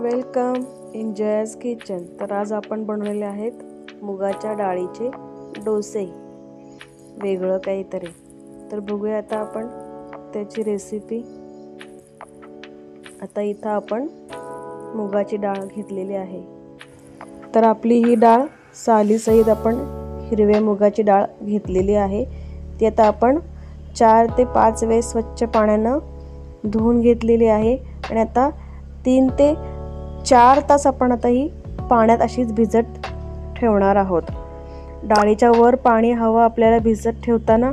Welcome in जयाज kitchen. तर आज आपण बनवलेले आहेत मुगाच्या डाळीचे डोसे. वेगळं काहीतरी. तर बघूया आता आपण त्याची रेसिपी आता इथं आपण मुगाची डाळ घेतलेली आहे. तर आपली ही डाळ सालीसहित आपण हिरव्या मुगाची डाळ घेतलेली आहे. ती आता आपण चार ते पाच वेळेस स्वच्छ पाण्यानं धुवून घेतलेली आहे. आणि आता तीन ते चार तास आपण आता ही पाण्यात अशीच भिजत ठेवणार आहोत. डाळीच्या वर पाणी हवं आपल्याला भिजत ठेवताना.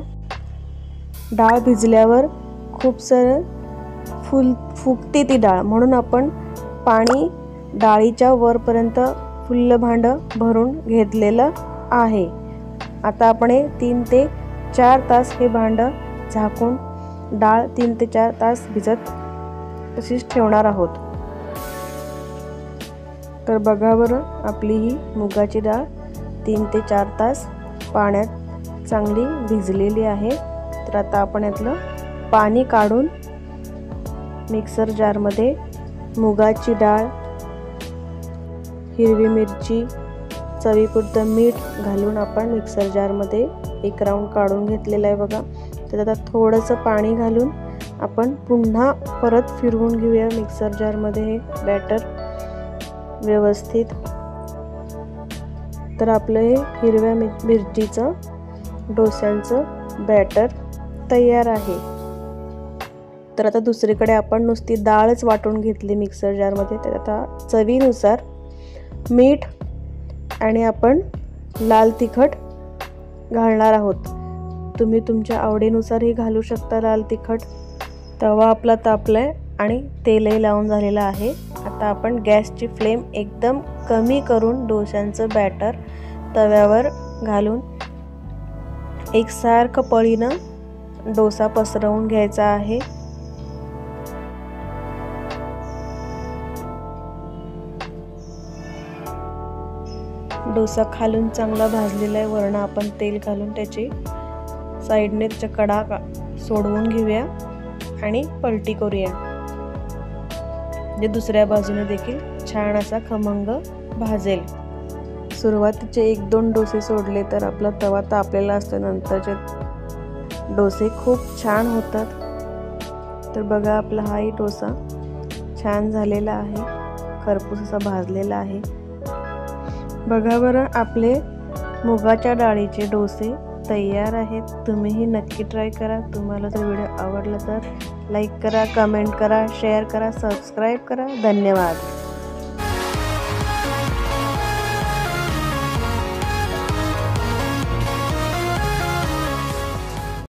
डाळ भिजल्यावर खूप सारं फुल फुगते ती डाळ. म्हणून आपण पाणी डाळीच्या वरपर्यंत फुल्ल भांडं भरून घेतलेलं आहे. आता आपण हे तीन ते चार तास हे भांडं झाकून डाळ तीन ते चार तास भिजत तशीच ठेवणार आहोत. तर बघा बरं आपली ही मुगाची डाळ तीन ते चार तास पाण्यात चांगली भिजलेली आहे. तर आता आपण यातलं पाणी काढून मिक्सर जारमध्ये मुगाची डाळ हिरवी मिरची चवीपुरतं मीठ घालून आपण मिक्सर जारमध्ये एक राऊंड काढून घेतलेलं आहे बघा. तर आता थोडंसं पाणी घालून आपण पुन्हा परत फिरवून घेऊया मिक्सर जारमध्ये हे बॅटर. व्यवस्थित. तर आपलं हे हिरव्या मिरचीचं डोस्यांचं बॅटर तयार आहे. तर आता दुसरीकडे आपण नुसती डाळच वाटून घेतली मिक्सर जारमध्ये. तर आता चवीनुसार मीठ आणि आपण लाल तिखट घालणार आहोत. तुम्ही तुमच्या आवडीनुसारही घालू शकता लाल तिखट. तवा आपला तापला आहे आणि तेलही लावून झालेलं आहे. आता आपण गॅसची फ्लेम एकदम कमी करून डोश्यांचं बॅटर तव्यावर घालून एकसारखं पळीनं डोसा पसरवून घ्यायचा आहे. डोसा खालून चांगला भाजलेला आहे. वरण आपण तेल घालून त्याची साईडने त्याच्या कडा सोडवून घेऊया आणि पलटी करूया. म्हणजे दुसऱ्या बाजूने देखील छान असा खमंग भाजेल. सुरुवातीचे एक दोन डोसे सोडले तर आपला तवा तापलेला असतो नंतरचे डोसे खूप छान होतात. तर बघा आपला हाही डोसा छान झालेला आहे खरपूस असा भाजलेला आहे. बघा बरं आपले मुगाच्या डाळीचे डोसे तयार आहेत. तुम्हीही नक्की ट्राय करा. तुम्हाला जर व्हिडिओ आवडला तर लाईक करा कमेंट करा शेअर करा सबस्क्राईब करा. धन्यवाद.